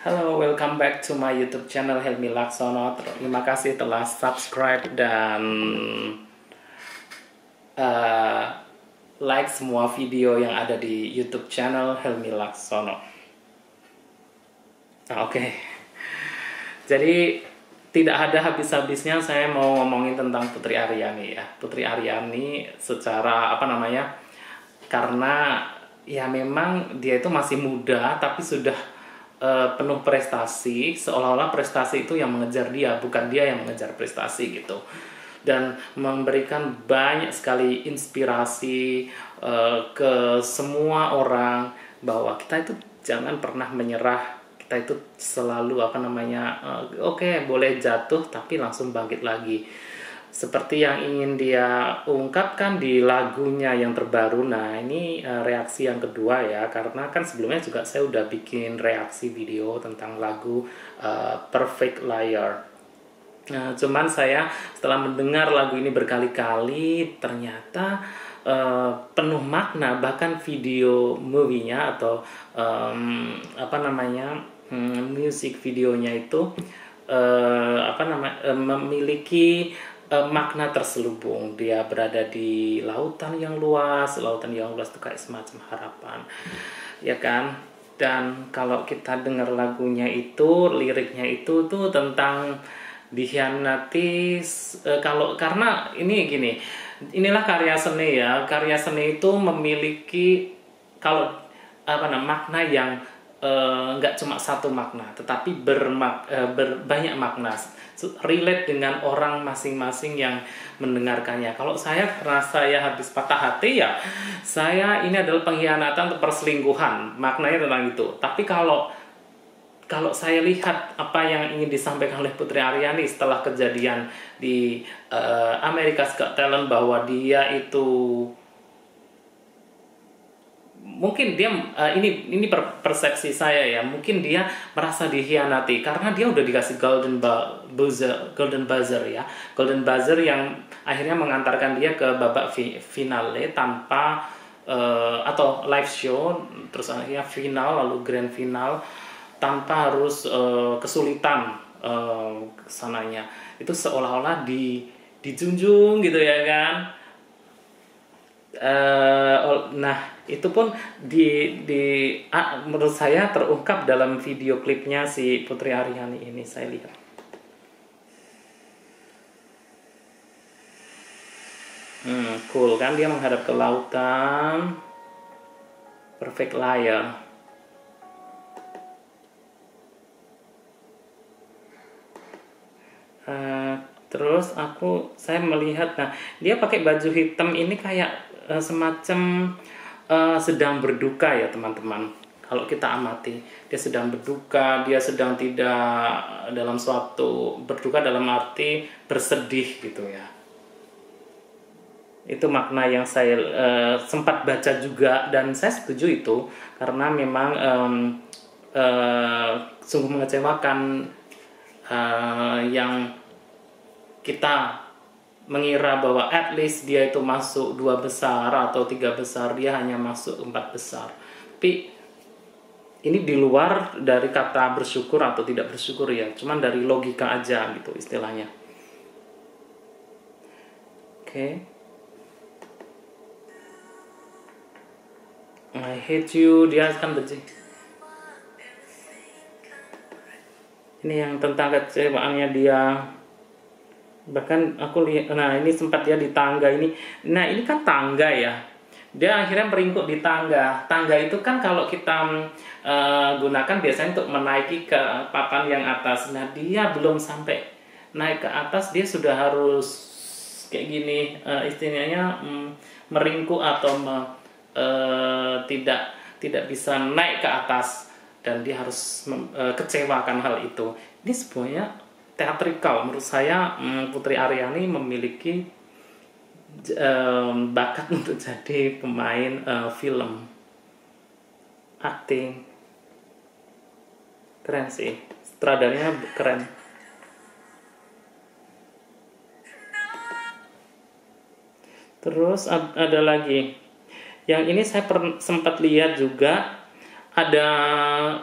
Halo, welcome back to my YouTube channel Helmi Laksono. Terima kasih telah subscribe dan uh, like semua video yang ada di YouTube channel Helmi Laksono. Nah, Oke, okay. jadi tidak ada habis-habisnya saya mau ngomongin tentang Putri Aryani ya. Putri Aryani secara apa namanya? Karena ya memang dia itu masih muda tapi sudah uh, penuh prestasi seolah-olah prestasi itu yang mengejar dia bukan dia yang mengejar prestasi gitu. Dan memberikan banyak sekali inspirasi uh, ke semua orang bahwa kita itu jangan pernah menyerah kita itu selalu apa namanya uh, oke okay, boleh jatuh tapi langsung bangkit lagi seperti yang ingin dia ungkapkan di lagunya yang terbaru. Nah, ini uh, reaksi yang kedua ya, karena kan sebelumnya juga saya udah bikin reaksi video tentang lagu uh, Perfect Liar. Nah, cuman saya setelah mendengar lagu ini berkali-kali, ternyata uh, penuh makna, bahkan video movie-nya atau um, apa namanya um, music videonya itu uh, apa nama uh, memiliki uh, makna terselubung. Dia berada di lautan yang luas. Lautan yang luas itu kayak semacam harapan. Ya kan? Dan kalau kita dengar lagunya itu liriknya itu tuh tentang dikhianati uh, kalau karena ini gini inilah karya seni ya. Karya seni itu memiliki kalau apa namanya makna yang nggak uh, cuma satu makna tetapi bermak uh, berbanyak makna relate dengan orang masing-masing yang mendengarkannya. Kalau saya karena saya habis patah hati ya, saya ini adalah pengkhianatan atau perselingkuhan. Maknanya tentang itu. Tapi kalau kalau saya lihat apa yang ingin disampaikan oleh Putri Aryani setelah kejadian di uh, Amerika Got Talent bahwa dia itu mungkin dia uh, ini ini per, persepsi saya ya. Mungkin dia merasa dikhianati karena dia udah dikasih golden buzzer golden buzzer ya. Golden buzzer yang akhirnya mengantarkan dia ke babak fi, finale tanpa uh, atau live show terus akhirnya final lalu grand final tanpa harus uh, kesulitan uh, sananya itu seolah-olah di dijunjung gitu ya kan? Uh, nah itu pun di di menurut saya terungkap dalam video klipnya si Putri Aryani ini saya lihat. Hmm, cool kan dia menghadap ke lautan. Perfect liar. Uh, terus aku saya melihat nah dia pakai baju hitam ini kayak uh, semacam uh, sedang berduka ya teman-teman. Kalau kita amati dia sedang berduka dia sedang tidak dalam suatu berduka dalam arti bersedih gitu ya. Itu makna yang saya uh, sempat baca juga dan saya setuju itu karena memang um, uh, sungguh mengecewakan uh, yang kita mengira bahwa at least dia itu masuk dua besar atau tiga besar dia hanya masuk empat besar. Tapi ini di luar dari kata bersyukur atau tidak bersyukur ya cuman dari logika aja gitu istilahnya. Oke. Okay. I hate you dia akan benci. Ini yang tentang kecewaannya dia bahkan aku lihat nah ini sempat dia di tangga ini. Nah ini kan tangga ya. Dia akhirnya meringkuk di tangga. Tangga itu kan kalau kita uh, gunakan biasanya untuk menaiki ke papan yang atas. Nah dia belum sampai naik ke atas dia sudah harus kayak gini uh, istilahnya um, meringkuk atau me, uh, tidak tidak bisa naik ke atas. Dan dia harus uh, kecewakan hal itu. Ini semuanya teatrikal. Menurut saya mm, Putri Aryani memiliki um, bakat untuk jadi pemain uh, film. Acting keren sih. Sutradaranya keren. Terus ada lagi. Yang ini saya sempat lihat juga ada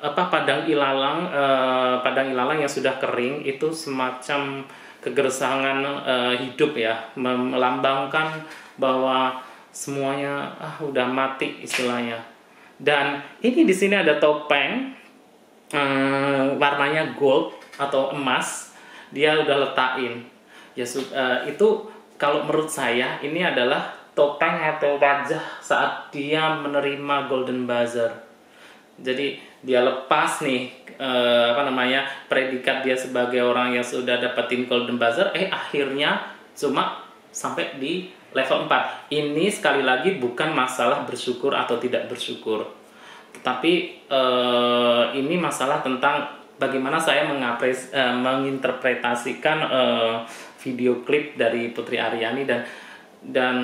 apa padang ilalang eh, padang ilalang yang sudah kering itu semacam kegersangan eh, hidup ya. Melambangkan bahwa semuanya ah udah mati istilahnya. Dan ini di sini ada topeng eh, warnanya gold atau emas dia udah letakin ya uh, itu kalau menurut saya ini adalah topeng atau wajah saat dia menerima golden buzzer jadi dia lepas nih uh, apa namanya predikat dia sebagai orang yang sudah dapetin golden buzzer eh akhirnya cuma sampai di level 4 ini sekali lagi bukan masalah bersyukur atau tidak bersyukur. Tetapi uh, ini masalah tentang bagaimana saya mengapres uh, menginterpretasikan uh, video klip dari Putri Aryani dan dan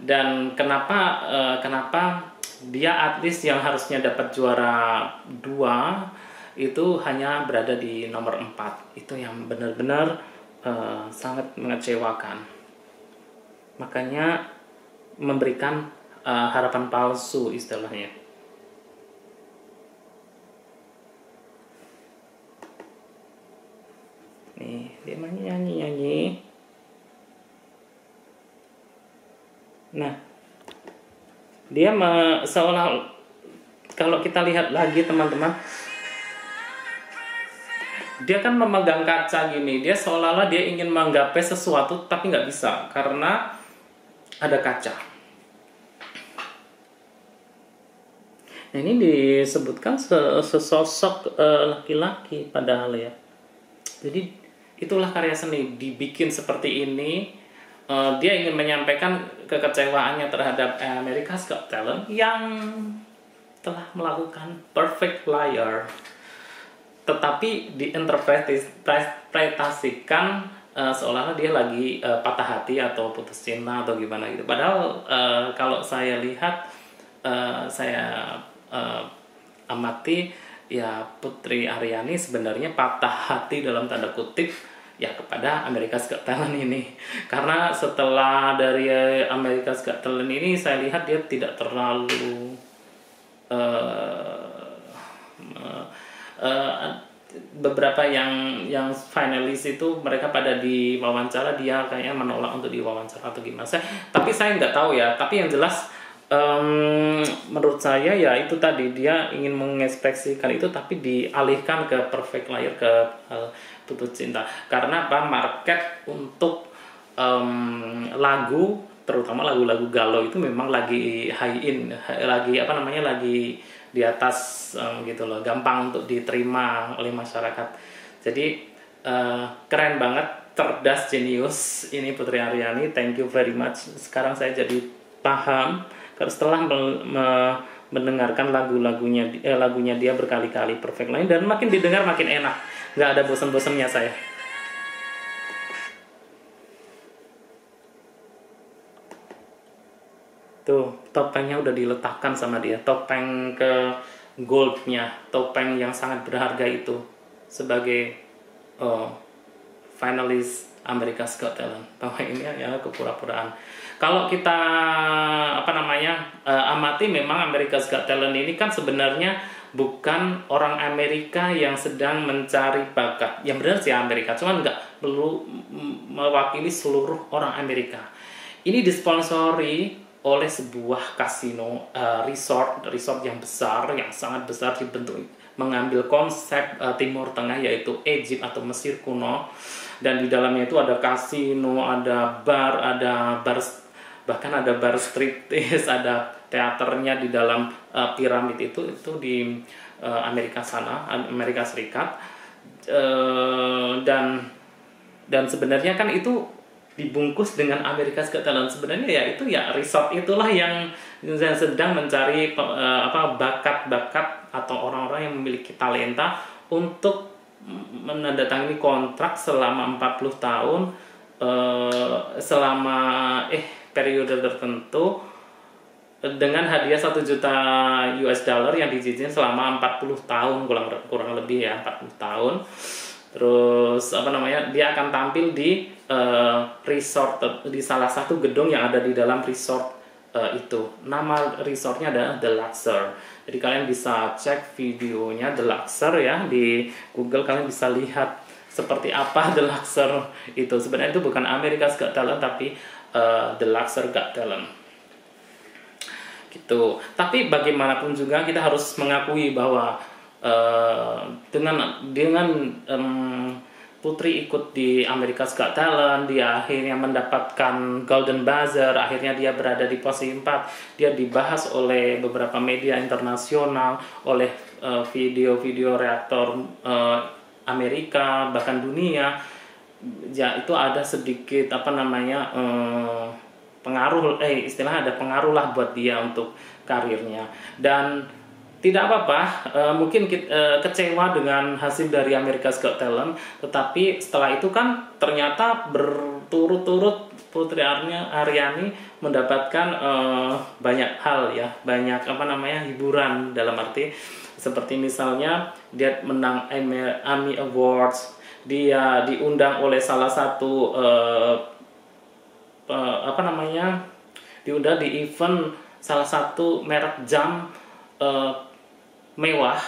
dan kenapa uh, kenapa dia atlet yang harusnya dapat juara dua itu hanya berada di nomor 4 itu yang benar-benar uh, sangat mengecewakan. Makanya memberikan uh, harapan palsu istilahnya. Nih dia nyanyi nyanyi. Nah dia seolah kalau kita lihat lagi teman-teman dia kan memegang kaca gini dia seolah-olah dia ingin menggapai sesuatu tapi nggak bisa karena ada kaca. Nah, ini disebutkan sesosok eh, laki-laki padahal ya. Jadi itulah karya seni. Dibikin seperti ini uh, dia ingin menyampaikan kekecewaannya terhadap America's Got Talent yang telah melakukan Perfect Liar. Tetapi diinterpretasikan uh, seolah-olah dia lagi uh, patah hati atau putus cinta atau gimana gitu. Padahal uh, kalau saya lihat uh, saya uh, amati ya Putri Aryani sebenarnya patah hati dalam tanda kutip ya kepada America's Got Talent ini. Karena setelah dari America's Got Talent ini saya lihat dia tidak terlalu uh, beberapa yang yang finalis itu mereka pada diwawancara dia kayaknya menolak untuk diwawancara atau gimana. Saya tapi saya nggak tahu ya. Tapi yang jelas um, menurut saya ya itu tadi dia ingin mengekspresikan itu tapi dialihkan ke perfect layer ke uh, putus cinta karena apa? Market untuk um, lagu terutama lagu-lagu galau itu memang lagi high in lagi apa namanya lagi di atas um, gitu loh. Gampang untuk diterima oleh masyarakat. Jadi uh, keren banget cerdas jenius ini Putri Aryani. Thank you very much. Sekarang saya jadi paham. Setelah me, me, mendengarkan lagu-lagunya eh, lagunya dia berkali-kali perfect line dan makin didengar makin enak nggak ada bosan-bosannya saya. Tuh topengnya udah diletakkan sama dia. Topeng ke goldnya. Topeng yang sangat berharga itu sebagai oh, finalis America's Got Talent bahwa ini ya kepura-puraan. Kalau kita apa namanya uh, amati memang America's Got Talent ini kan sebenarnya bukan orang Amerika yang sedang mencari bakat. Yang benar sih Amerika, cuman nggak perlu mewakili seluruh orang Amerika. Ini disponsori oleh sebuah kasino uh, resort, resort yang besar, yang sangat besar dibentuk mengambil konsep uh, Timur Tengah yaitu Egypt atau Mesir kuno dan di dalamnya itu ada kasino, ada bar, ada bar bahkan ada bar striptease, ada teaternya di dalam uh, piramid itu itu di uh, Amerika sana Amerika Serikat. Uh, dan dan sebenarnya kan itu dibungkus dengan Amerika Serikat. Sebenarnya ya itu ya resort itulah yang yang sedang mencari uh, apa bakat-bakat atau orang-orang yang memiliki talenta untuk menandatangani kontrak selama 40 tahun uh, selama eh periode tertentu dengan hadiah 1 juta US dollar yang dijijikin selama 40 tahun kurang kurang lebih ya 40 tahun. Terus apa namanya? Dia akan tampil di uh, resort di salah satu gedung yang ada di dalam resort uh, itu. Nama resortnya adalah The Luxor. Jadi kalian bisa cek videonya The Luxer ya di Google kalian bisa lihat seperti apa The Luxer itu. Sebenarnya itu bukan America's Got Talent tapi uh, The Luxer Got Talent. Gitu. Tapi bagaimanapun juga kita harus mengakui bahwa uh, dengan dengan um, Putri ikut di America's Got Talent, dia akhirnya mendapatkan Golden Buzzer, akhirnya dia berada di posisi 4. Dia dibahas oleh beberapa media internasional, oleh eh, video-video uh, reaktor uh, Amerika, bahkan dunia. Ya, itu ada sedikit apa namanya uh, pengaruh eh istilah ada pengaruh lah buat dia untuk karirnya. Dan tidak apa-apa, uh, mungkin kita, eh, kecewa dengan hasil dari America's Got Talent, tetapi setelah itu kan ternyata berturut-turut Putri Aryani mendapatkan uh, banyak hal ya, banyak apa namanya hiburan dalam arti seperti misalnya dia menang Emmy Awards, dia diundang oleh salah satu uh, uh, apa namanya diundang di event salah satu merek jam uh, mewah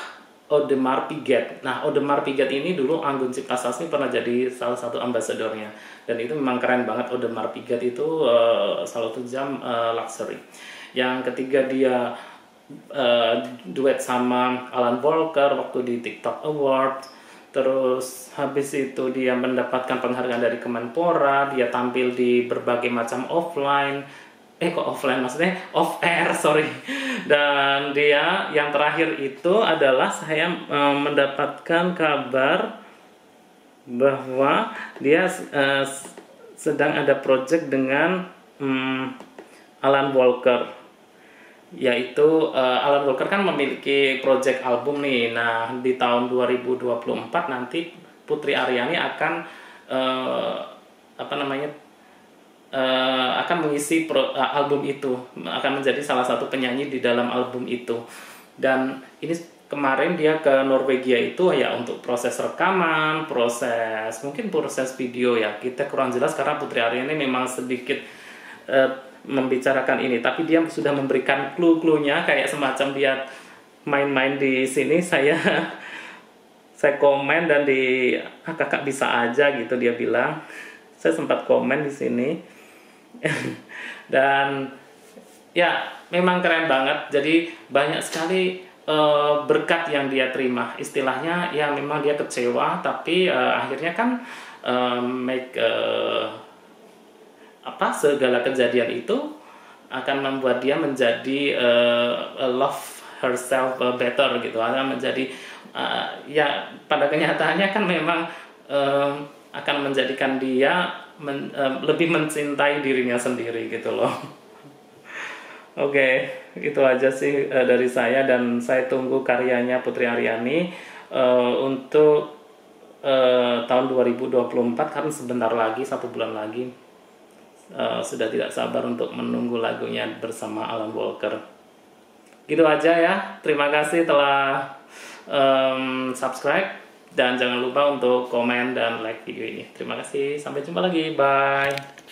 Audemars Piguet. Nah, Audemars Piguet ini dulu Anggun Cipta Sasmi pernah jadi salah satu ambasadornya. Dan itu memang keren banget Audemars Piguet itu uh, salah satu jam uh, luxury. Yang ketiga dia uh, duet sama Alan Walker waktu di TikTok Award. Terus habis itu dia mendapatkan penghargaan dari Kemenpora, dia tampil di berbagai macam offline. Eh kok offline maksudnya? Off air sorry. Dan dia yang terakhir itu adalah saya e, mendapatkan kabar bahwa dia e, sedang ada project dengan um, Alan Walker yaitu uh, Alan Walker kan memiliki project album nih. Nah di tahun 2024 nanti Putri Aryani akan uh, apa namanya uh, akan mengisi pro, uh, album itu. Akan menjadi salah satu penyanyi di dalam album itu. Dan ini kemarin dia ke Norwegia itu ya untuk proses rekaman proses mungkin proses video ya. Kita kurang jelas karena Putri Aryani memang sedikit membicarakan ini. Tapi dia sudah memberikan clue-cluenya kayak semacam dia main-main di sini saya saya komen dan di ah, kakak bisa aja gitu dia bilang. Saya sempat komen di sini. Dan ya memang keren banget. Jadi banyak sekali uh, berkat yang dia terima. Istilahnya ya memang dia kecewa tapi uh, akhirnya kan uh, make uh, apa segala kejadian itu akan membuat dia menjadi uh, love herself better gitu akan menjadi uh, ya pada kenyataannya kan memang uh, akan menjadikan dia men, um, lebih mencintai dirinya sendiri gitu loh. Oke, okay, itu aja sih uh, dari saya dan saya tunggu karyanya Putri Aryani uh, untuk uh, tahun 2024 karena sebentar lagi satu bulan lagi uh, sudah tidak sabar untuk menunggu lagunya bersama Alan Walker. Gitu aja ya. Terima kasih telah um, subscribe dan jangan lupa untuk komen dan like video ini. Terima kasih. Sampai jumpa lagi. Bye.